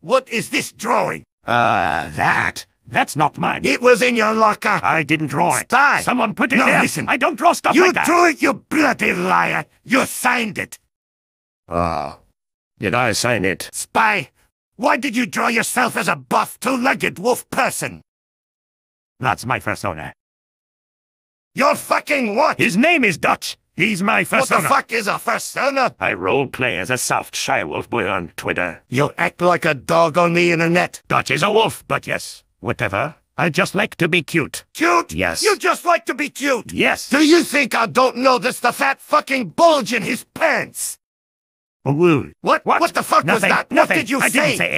What is this drawing? Uh, that. That's not mine. It was in your locker. I didn't draw it. Spy. Someone put it No, there. listen. I don't draw stuff You like that. You drew it, you bloody liar. You signed it. Oh. Did I sign it? Spy, why did you draw yourself as a buff, two-legged wolf person? That's my fursona. You're fucking what? His name is Dutch. He's my What the fuck is a fursona? I roleplay as a soft shy wolf boy on Twitter. You act like a dog on the internet. Dutch is a wolf, but yes, whatever. I just like to be cute. Cute? Yes. You just like to be cute. Yes. Do you think I don't notice the fat fucking bulge in his pants? What? What? What the fuck was that? Nothing. What did you I say? didn't say anything.